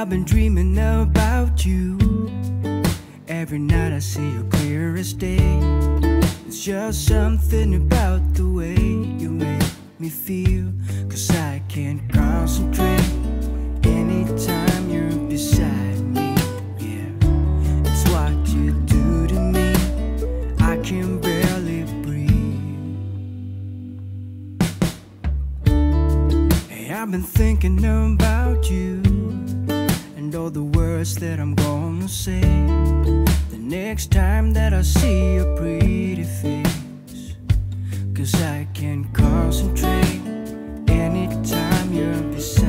I've been dreaming about you. Every night I see you clear as day. It's just something about the way you make me feel. Cause I can't concentrate anytime you're beside me. Yeah, it's what you do to me. I can barely breathe. Hey, I've been thinking about you and all the words that I'm gonna say. The next time that I see your pretty face, cause I can't concentrate anytime you're beside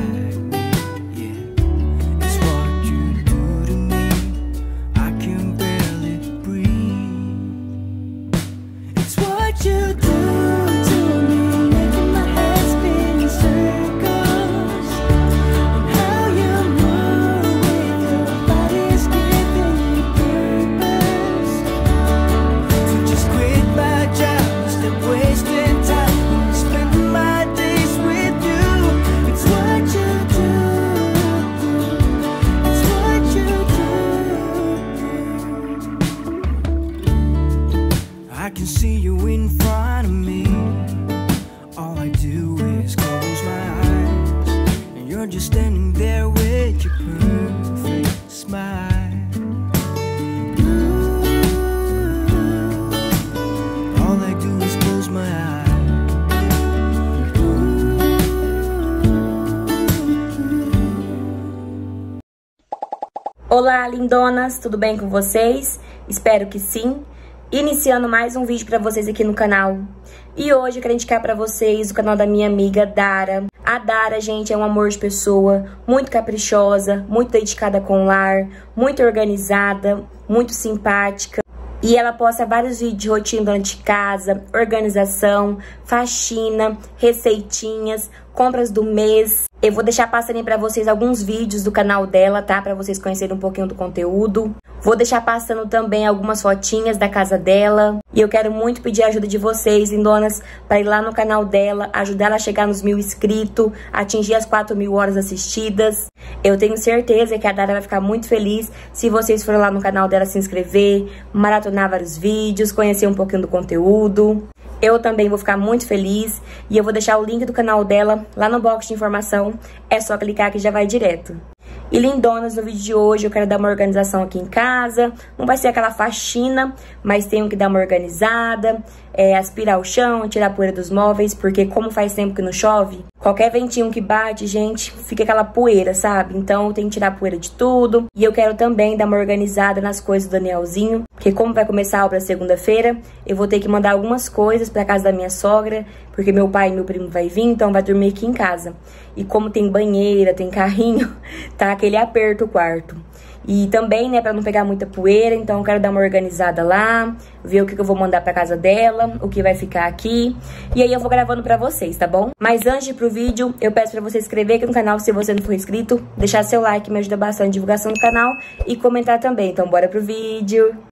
Olá, lindonas, tudo bem com vocês? Espero que sim. Iniciando mais um vídeo pra vocês aqui no canal. E hoje eu quero indicar pra vocês o canal da minha amiga Dara. A Dara, gente, é um amor de pessoa, muito caprichosa, muito dedicada com o lar, muito organizada, muito simpática. E ela posta vários vídeos de rotina de casa, organização, faxina, receitinhas, compras do mês. Eu vou deixar passando aí pra vocês alguns vídeos do canal dela, tá? Pra vocês conhecerem um pouquinho do conteúdo. Vou deixar passando também algumas fotinhas da casa dela. E eu quero muito pedir a ajuda de vocês, lindonas, pra ir lá no canal dela, ajudar ela a chegar nos mil inscritos, atingir as 4 mil horas assistidas. Eu tenho certeza que a Dara vai ficar muito feliz se vocês forem lá no canal dela se inscrever, maratonar vários vídeos, conhecer um pouquinho do conteúdo. Eu também vou ficar muito feliz e eu vou deixar o link do canal dela lá no box de informação. É só clicar que já vai direto. E lindonas, no vídeo de hoje eu quero dar uma organização aqui em casa. Não vai ser aquela faxina, mas tenho que dar uma organizada, é, aspirar o chão, tirar a poeira dos móveis, porque como faz tempo que não chove, qualquer ventinho que bate, gente, fica aquela poeira, sabe? Então eu tenho que tirar a poeira de tudo. E eu quero também dar uma organizada nas coisas do Danielzinho, porque como vai começar a obra segunda-feira, eu vou ter que mandar algumas coisas pra casa da minha sogra, porque meu pai e meu primo vai vir, então vai dormir aqui em casa. E como tem banheira, tem carrinho, tá aquele aperto o quarto. E também, né, pra não pegar muita poeira, então eu quero dar uma organizada lá, ver o que, que eu vou mandar pra casa dela, o que vai ficar aqui. E aí eu vou gravando pra vocês, tá bom? Mas antes de ir pro vídeo, eu peço pra você se inscrever aqui no canal se você não for inscrito, deixar seu like, me ajuda bastante na divulgação do canal e comentar também. Então bora pro vídeo!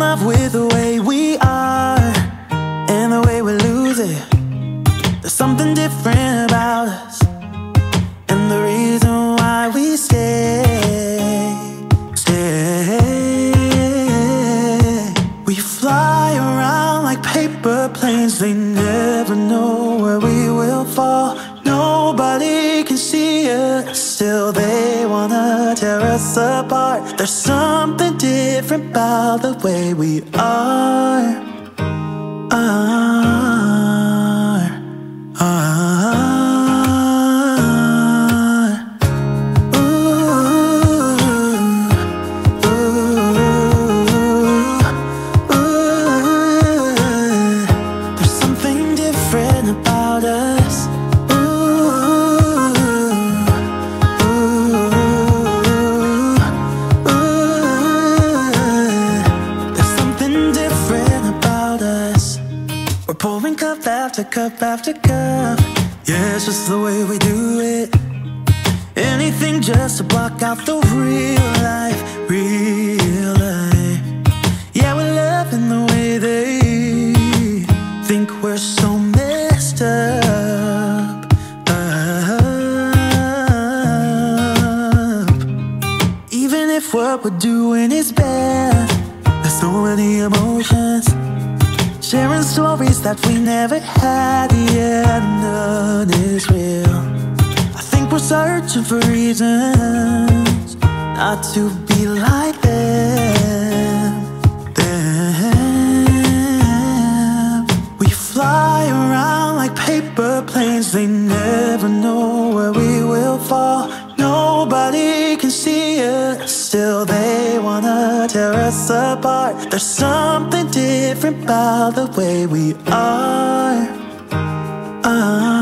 Love with the way we are and the way we lose it. There's something different about us, and the reason why we stay, stay. We fly around like paper planes, they never know where we will fall. Nobody can see us, still they wanna tear us apart. There's something different about the way we are. Are, to out the real life, real life. Yeah, we're loving the way they think we're so messed up. up. Even if what we're doing is bad, there's so many emotions. Sharing stories that we never had, yeah, none is real. We're searching for reasons not to be like them. Them. We fly around like paper planes, they never know where we will fall. Nobody can see us, still they wanna tear us apart. There's something different about the way we are. Are.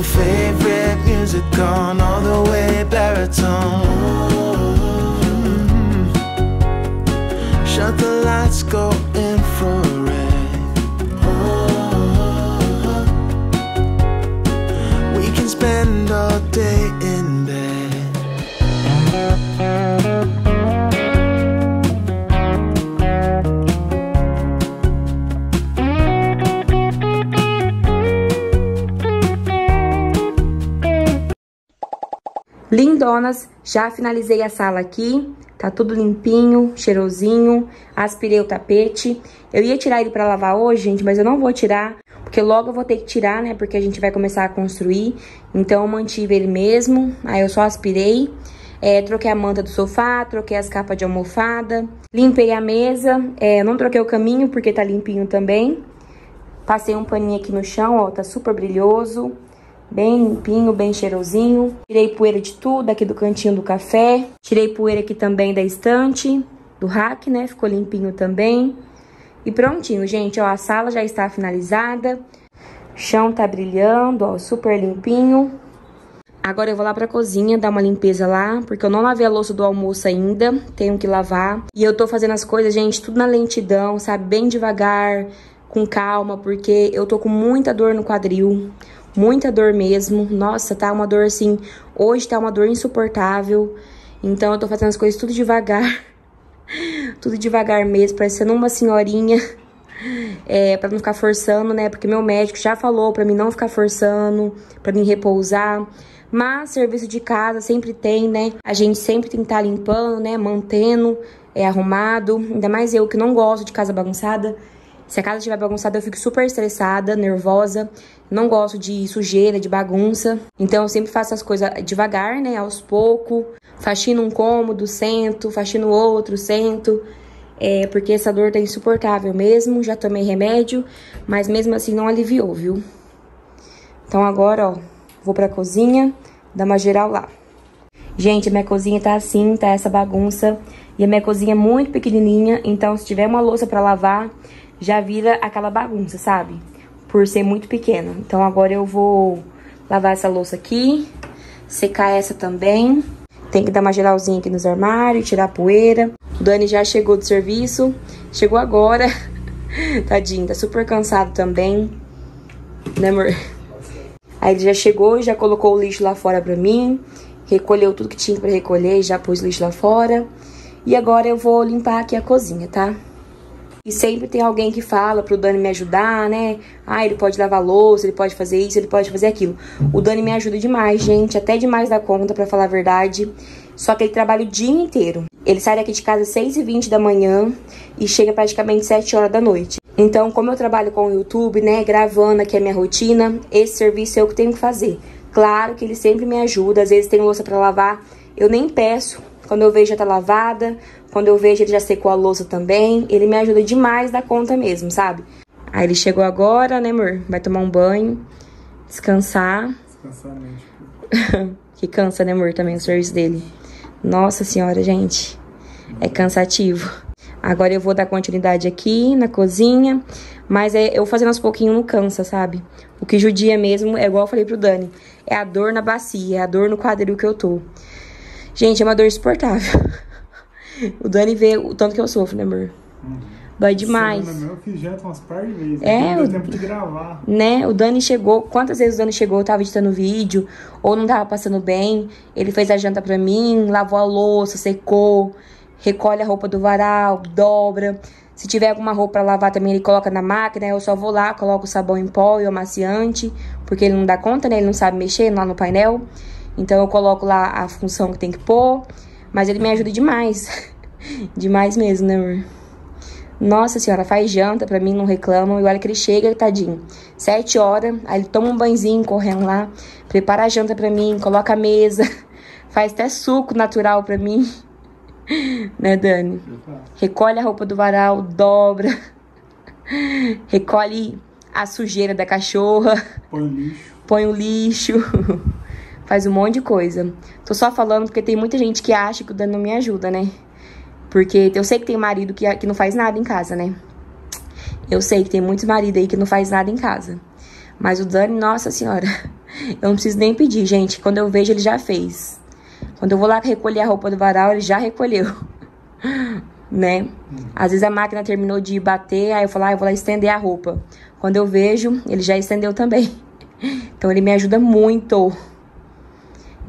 Your favorite music on Já finalizei a sala aqui, tá tudo limpinho, cheirosinho, aspirei o tapete. Eu ia tirar ele pra lavar hoje, gente, mas eu não vou tirar, porque logo eu vou ter que tirar, né, porque a gente vai começar a construir. Então eu mantive ele mesmo, aí eu só aspirei. É, troquei a manta do sofá, troquei as capas de almofada, limpei a mesa, é, não troquei o caminho porque tá limpinho também. Passei um paninho aqui no chão, ó, tá super brilhoso. Bem limpinho, bem cheirosinho. Tirei poeira de tudo aqui do cantinho do café. Tirei poeira aqui também da estante, do rack, né? Ficou limpinho também. E prontinho, gente, ó, a sala já está finalizada. O chão tá brilhando, ó, super limpinho. Agora eu vou lá pra cozinha dar uma limpeza lá, porque eu não lavei a louça do almoço ainda, tenho que lavar. E eu tô fazendo as coisas, gente, tudo na lentidão, sabe? Bem devagar, com calma, porque eu tô com muita dor no quadril. Muita dor mesmo. Nossa, tá uma dor assim, hoje tá uma dor insuportável. Então eu tô fazendo as coisas tudo devagar. tudo devagar mesmo, parecendo uma senhorinha. É, para não ficar forçando, né? Porque meu médico já falou para mim não ficar forçando, para mim repousar. Mas serviço de casa sempre tem, né? A gente sempre tem que estar tá limpando, né? Mantendo, é arrumado. Ainda mais eu que não gosto de casa bagunçada. Se a casa estiver bagunçada, eu fico super estressada, nervosa. Não gosto de sujeira, de bagunça. Então eu sempre faço as coisas devagar, né? Aos poucos. Faxino um cômodo, sento. Faxino outro, sento. É, porque essa dor tá insuportável mesmo. Já tomei remédio, mas mesmo assim não aliviou, viu? Então agora, ó, vou pra cozinha, dar uma geral lá. Gente, minha cozinha tá assim, tá essa bagunça. E a minha cozinha é muito pequenininha, então se tiver uma louça pra lavar, já vira aquela bagunça, sabe? Por ser muito pequena. Então agora eu vou lavar essa louça aqui, secar essa também. Tem que dar uma geralzinha aqui nos armários, tirar a poeira. O Dani já chegou do serviço, chegou agora. Tadinho, tá super cansado também. Né, amor? Aí ele já chegou, já colocou o lixo lá fora pra mim. Recolheu tudo que tinha pra recolher, já pôs o lixo lá fora. E agora eu vou limpar aqui a cozinha, tá? E sempre tem alguém que fala pro Dani me ajudar, né? Ah, ele pode lavar louça, ele pode fazer isso, ele pode fazer aquilo. O Dani me ajuda demais, gente, até demais da conta, para falar a verdade. Só que ele trabalha o dia inteiro. Ele sai daqui de casa às 6h20 da manhã e chega praticamente 7 horas da noite. Então, como eu trabalho com o YouTube, né, gravando aqui a minha rotina, esse serviço é o que tenho que fazer. Claro que ele sempre me ajuda, às vezes tem louça para lavar, eu nem peço, quando eu vejo já tá lavada, quando eu vejo ele já secou a louça também. Ele me ajuda demais da conta mesmo, sabe? Aí ele chegou agora, né, amor? Vai tomar um banho, descansar. Descansar mesmo. que cansa, né, amor, também o serviço dele. Nossa senhora, gente. É cansativo. Agora eu vou dar continuidade aqui na cozinha. Mas é, eu fazendo aos pouquinhos não cansa, sabe? O que judia mesmo, é igual eu falei pro Dani. É a dor na bacia, é a dor no quadril que eu tô. Gente, é uma dor insuportável. o Dani vê o tanto que eu sofro, né, amor? Uhum. Dói demais. Meu, eu fiz janta umas par de vezes. É, não deu tempo de gravar. Né? O Dani chegou. Quantas vezes o Dani chegou, eu tava editando vídeo, ou não tava passando bem. Ele fez a janta pra mim, lavou a louça, secou, recolhe a roupa do varal, dobra. Se tiver alguma roupa pra lavar também, ele coloca na máquina. Eu só vou lá, coloco o sabão em pó e o amaciante, porque ele não dá conta, né? Ele não sabe mexer lá no painel. Então eu coloco lá a função que tem que pôr. Mas ele me ajuda demais. demais mesmo, né, amor? Nossa senhora, faz janta pra mim, não reclamam. E olha que ele chega, tadinho. Sete horas, aí ele toma um banzinho correndo lá, prepara a janta pra mim, coloca a mesa, faz até suco natural pra mim. né, Dani? Recolhe a roupa do varal, dobra. Recolhe a sujeira da cachorra. Põe o lixo. Põe o lixo. Faz um monte de coisa. Tô só falando porque tem muita gente que acha que o Dani não me ajuda, né? Porque eu sei que tem marido que, que não faz nada em casa, né? Eu sei que tem muitos maridos aí que não faz nada em casa. Mas o Dani, nossa senhora, eu não preciso nem pedir, gente. Quando eu vejo, ele já fez. Quando eu vou lá recolher a roupa do varal, ele já recolheu. né? Às vezes a máquina terminou de bater, aí eu falo, ah, eu vou lá estender a roupa. Quando eu vejo, ele já estendeu também. Então ele me ajuda muito.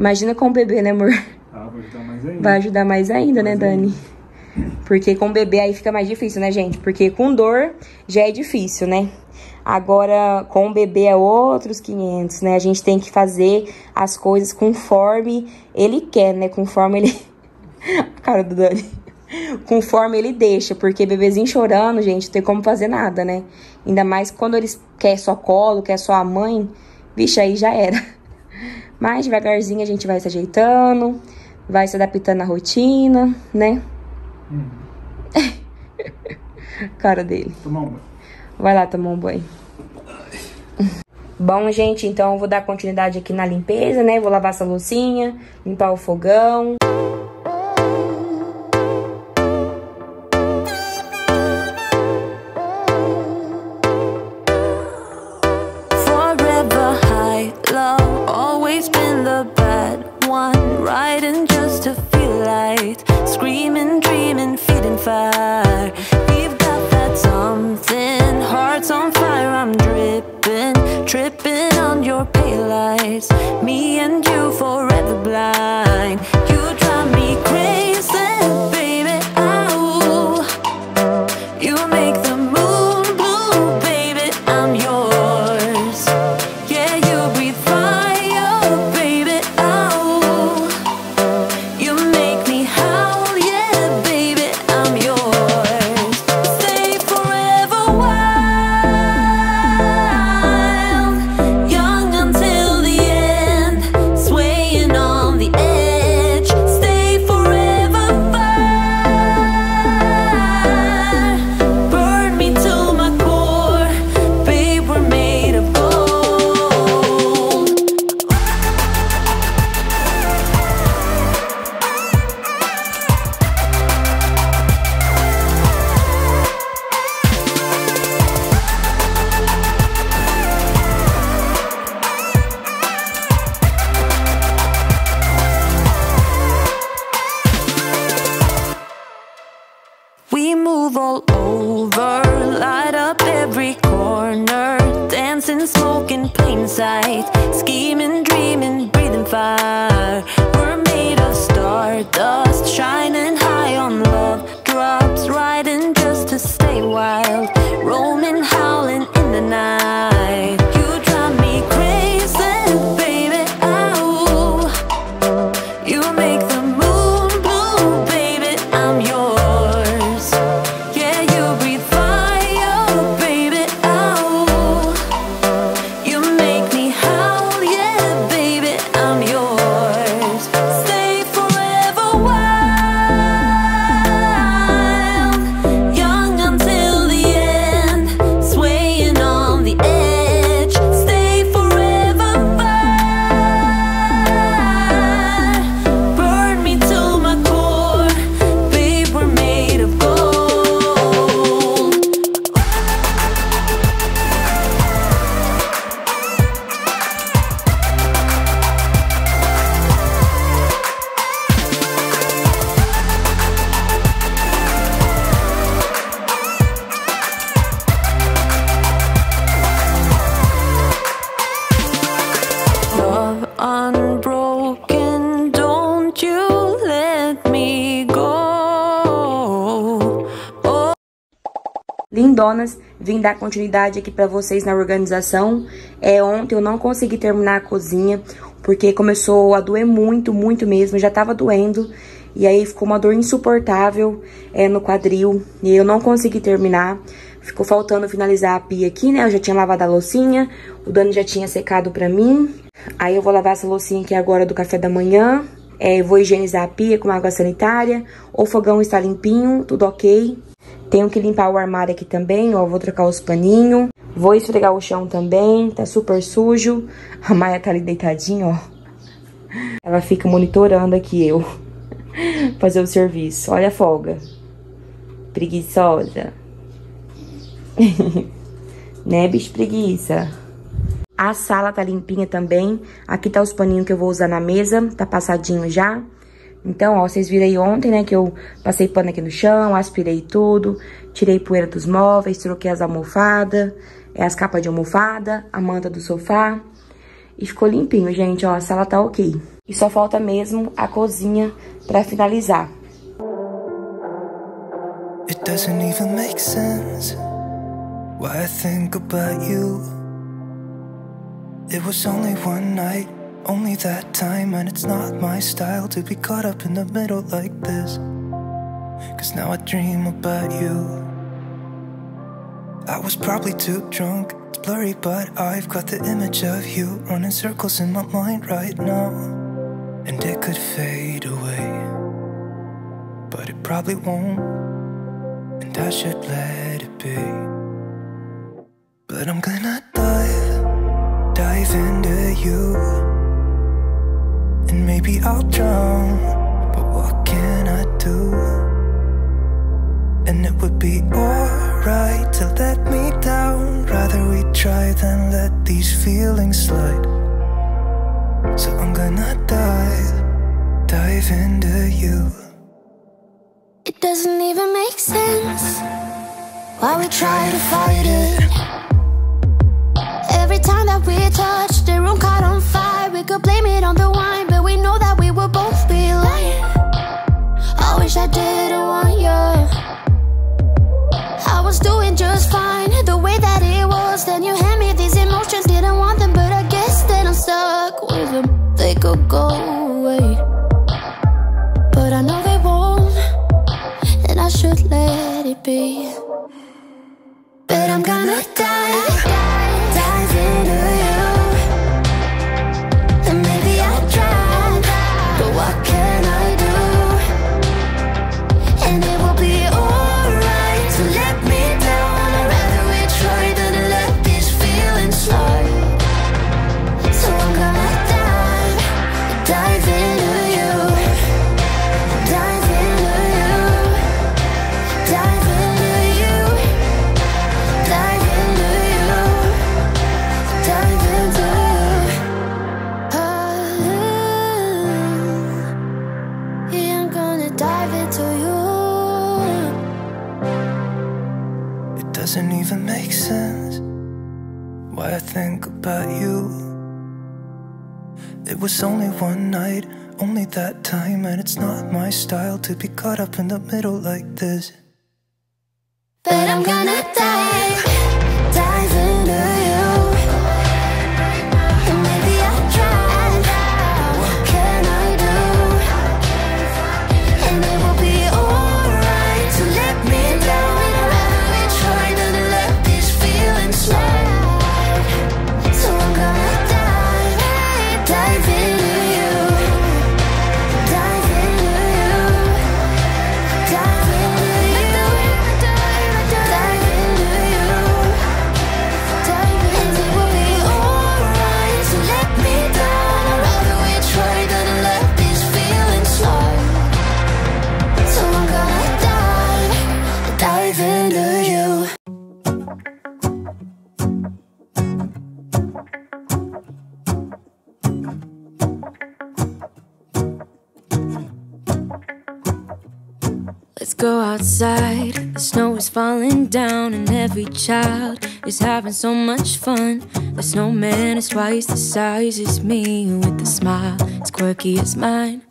Imagina com o bebê, né, amor? Ah, vai ajudar mais ainda. Vai ajudar mais ainda, mais né, Dani? Ainda. Porque com o bebê aí fica mais difícil, né, gente? Porque com dor já é difícil, né? Agora, com o bebê é outros 500, né? A gente tem que fazer as coisas conforme ele quer, né? Conforme ele... A cara do Dani. Conforme ele deixa, porque bebezinho chorando, gente, não tem como fazer nada, né? Ainda mais quando eles quer só colo, quer só a mãe. Vixe, aí já era. Mas devagarzinho a gente vai se ajeitando, vai se adaptando à rotina, né? Uhum. Cara dele. Tomar um banho. Vai lá tomar um banho. Bom, gente, então eu vou dar continuidade aqui na limpeza, né? Vou lavar essa loucinha, limpar o fogão. Lindonas, vim dar continuidade aqui pra vocês na organização. É, ontem eu não consegui terminar a cozinha, porque começou a doer muito, muito mesmo, já tava doendo. E aí ficou uma dor insuportável é, no quadril, e eu não consegui terminar. Ficou faltando finalizar a pia aqui, né? Eu já tinha lavado a loucinha, o Dani já tinha secado pra mim. Aí eu vou lavar essa loucinha aqui agora do café da manhã. É, vou higienizar a pia com água sanitária. O fogão está limpinho, tudo ok. Tenho que limpar o armário aqui também, ó. Vou trocar os paninhos. Vou esfregar o chão também, tá super sujo. A Maia tá ali deitadinha, ó. Ela fica monitorando aqui eu fazer o serviço. Olha a folga. Preguiçosa. né, bicho preguiça? A sala tá limpinha também. Aqui tá os paninhos que eu vou usar na mesa, tá passadinho já. Então, ó, vocês viram aí ontem, né, que eu passei pano aqui no chão, aspirei tudo, tirei poeira dos móveis, troquei as almofadas, é, as capas de almofada, a manta do sofá. E ficou limpinho, gente, ó, a sala tá ok. E só falta mesmo a cozinha pra finalizar. It doesn't even make sense why I think about you. It was only one night, only that time, and it's not my style to be caught up in the middle like this. Cause now I dream about you. I was probably too drunk, it's blurry, but I've got the image of you running circles in my mind right now. And it could fade away, but it probably won't. And I should let it be. But I'm gonna dive, dive into you. And maybe I'll drown, but what can I do? And it would be alright to let me down. Rather we try than let these feelings slide. So I'm gonna dive, dive into you. It doesn't even make sense why we try to fight it. Every time that we touch, the room caught on fire. We could blame it on the wine, but we know that we will both be lying. I wish I didn't want you. I was doing just fine, the way that it was. Then you hand me these emotions, didn't want them, but I guess that I'm stuck with them. They could go away, but I know they won't and I should let it be. But I'm gonna dive, was only one night, only that time, and it's not my style to be caught up in the middle like this. But I'm gonna dive, Let's go outside. The snow is falling down, and every child is having so much fun. The snowman is twice the size as me, with a smile as quirky as mine.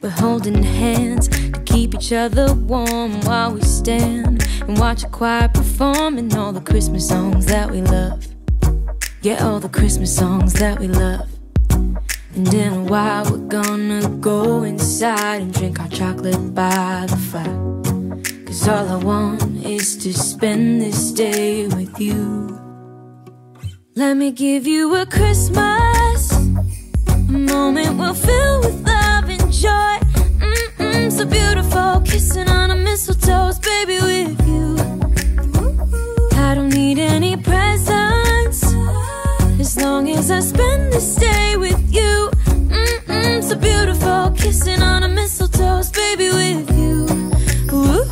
We're holding hands to keep each other warm while we stand and watch a choir performing all the Christmas songs that we love. Yeah, all the Christmas songs that we love. And a while, we're gonna go inside and drink our chocolate by the fire. Cause all I want is to spend this day with you. Let me give you a Christmas, a moment we'll fill with love and joy. Mm-mm, so beautiful, kissing on a mistletoe, baby, with you. I don't need any presents long as I spend this day with you. Mm-mm, so beautiful, kissing on a mistletoe, baby, with you. Ooh.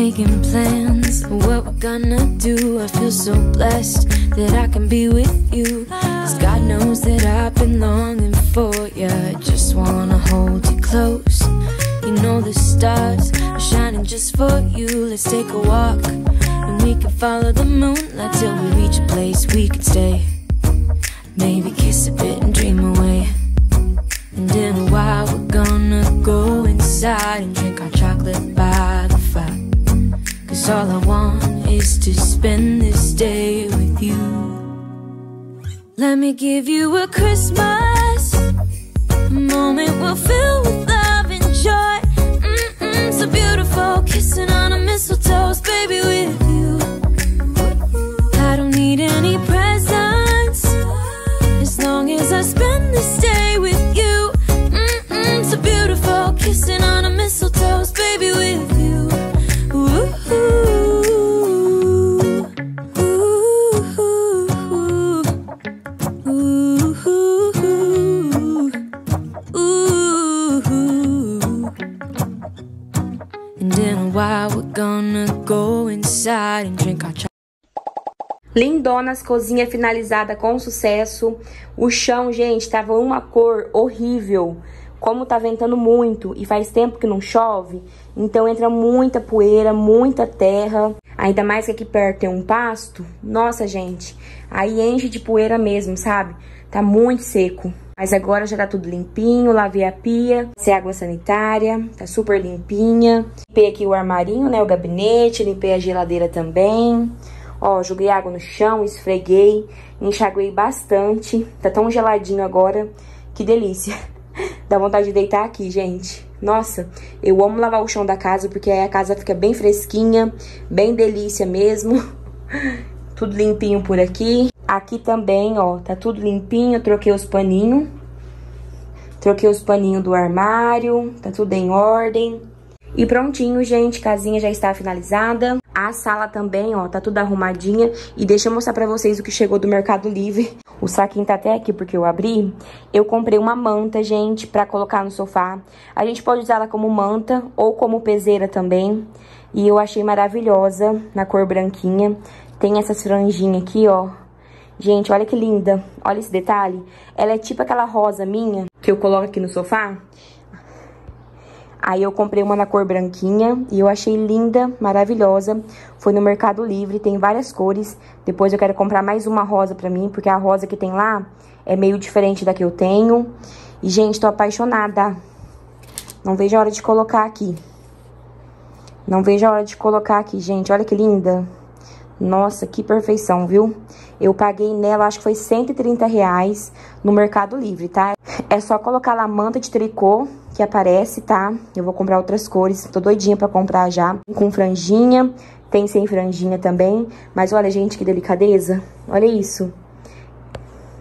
Making plans what we're gonna do. I feel so blessed that I can be with you. Kissing cozinha finalizada com sucesso. O chão, gente, tava uma cor horrível. Como tá ventando muito e faz tempo que não chove, então entra muita poeira, muita terra. Ainda mais que aqui perto tem um pasto. Nossa, gente, aí enche de poeira mesmo, sabe? Tá muito seco. Mas agora já tá tudo limpinho, lavei a pia, sem água sanitária, tá super limpinha. Limpei aqui o armarinho, né, o gabinete, limpei a geladeira também. Ó, joguei água no chão, esfreguei, enxaguei bastante. Tá tão geladinho agora, que delícia. Dá vontade de deitar aqui, gente. Nossa, eu amo lavar o chão da casa, porque aí a casa fica bem fresquinha, bem delícia mesmo. Tudo limpinho por aqui. Aqui também, ó, tá tudo limpinho, troquei os paninhos. Troquei os paninhos do armário, tá tudo em ordem. E prontinho, gente, casinha já está finalizada. A sala também, ó, tá tudo arrumadinha. E deixa eu mostrar pra vocês o que chegou do Mercado Livre. O saquinho tá até aqui porque eu abri. Eu comprei uma manta, gente, pra colocar no sofá. A gente pode usar ela como manta ou como peseira também. E eu achei maravilhosa, na cor branquinha. Tem essas franjinhas aqui, ó. Gente, olha que linda. Olha esse detalhe. Ela é tipo aquela rosa minha que eu coloco aqui no sofá. Aí eu comprei uma na cor branquinha e eu achei linda, maravilhosa. Foi no Mercado Livre, tem várias cores. Depois eu quero comprar mais uma rosa pra mim, porque a rosa que tem lá é meio diferente da que eu tenho. E, gente, tô apaixonada. Não vejo a hora de colocar aqui. Não vejo a hora de colocar aqui, gente. Olha que linda. Nossa, que perfeição, viu? Eu paguei nela, acho que foi 130 reais no Mercado Livre, tá? É só colocar lá manta de tricô que aparece, tá? Eu vou comprar outras cores, tô doidinha pra comprar já. Com franjinha, tem sem franjinha também. Mas olha, gente, que delicadeza. Olha isso.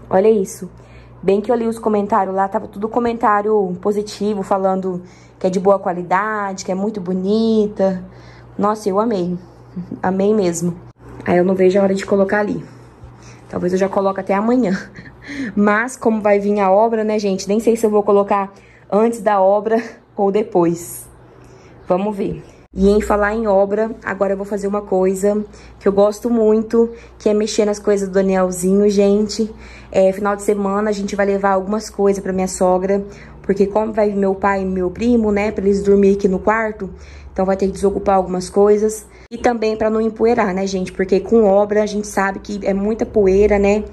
Olha isso. Bem que eu li os comentários lá, tava tudo comentário positivo, falando que é de boa qualidade, que é muito bonita. Nossa, eu amei. Amei mesmo. Aí eu não vejo a hora de colocar ali. Talvez eu já coloque até amanhã. Mas, como vai vir a obra, né, gente? Nem sei se eu vou colocar antes da obra ou depois. Vamos ver. E em falar em obra, agora eu vou fazer uma coisa que eu gosto muito, que é mexer nas coisas do Danielzinho, gente. É, final de semana a gente vai levar algumas coisas pra minha sogra, porque como vai meu pai e meu primo, né, pra eles dormir aqui no quarto, então vai ter que desocupar algumas coisas. E também para não empoeirar, né, gente? Porque com obra a gente sabe que é muita poeira, né?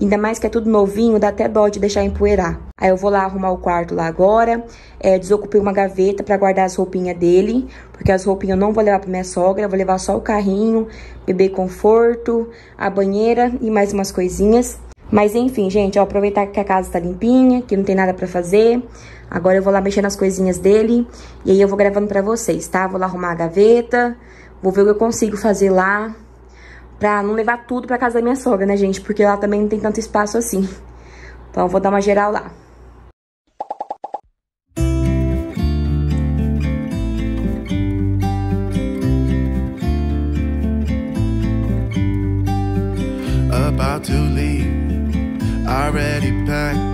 Ainda mais que é tudo novinho, dá até dó de deixar empoeirar. Aí eu vou lá arrumar o quarto lá agora. É, desocupei uma gaveta para guardar as roupinhas dele. Porque as roupinhas eu não vou levar pra minha sogra. Vou levar só o carrinho, bebê conforto, a banheira e mais umas coisinhas. Mas enfim, gente, ó, aproveitar que a casa tá limpinha, que não tem nada pra fazer. Agora eu vou lá mexer nas coisinhas dele. E aí eu vou gravando pra vocês, tá? Vou lá arrumar a gaveta. Vou ver o que eu consigo fazer lá. Pra não levar tudo pra casa da minha sogra, né, gente? Porque lá também não tem tanto espaço assim. Então eu vou dar uma geral lá. about to leave. Already me.